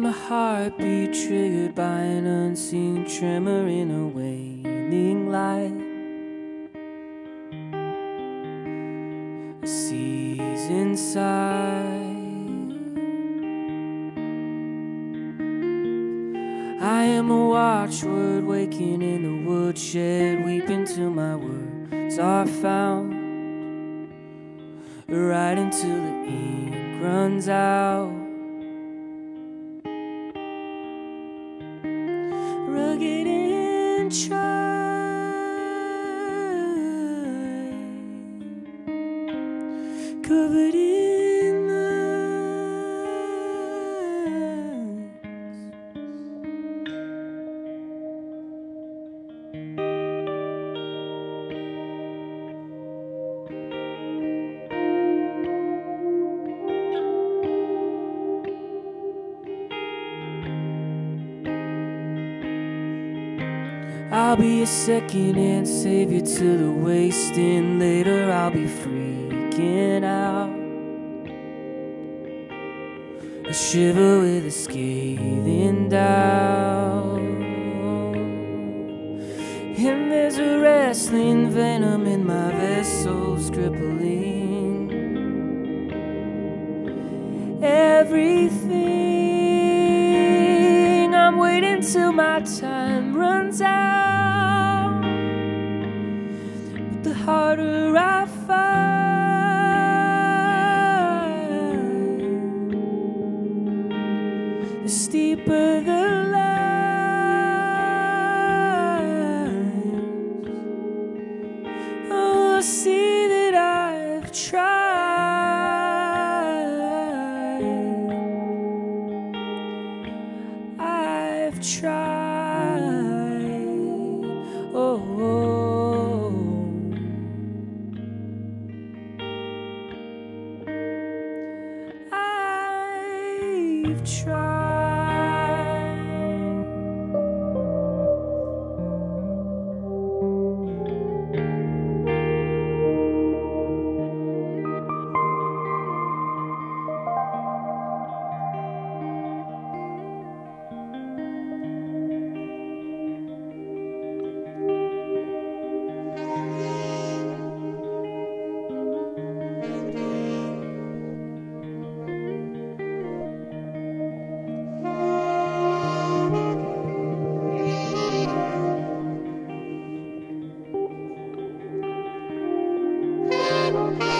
heartbeat triggered by an unseen tremor in a waning light. A season inside. I am a watchword waking in the woodshed, weeping till my words are found. Right until the ink runs out. Covered I'll be a second hand savior to the wasting. Later, I'll be freaking out. A shiver with a scathing doubt. And there's a wrestling venom in my vessels, crippling everything. I've tried. Oh, oh. I've tried. You.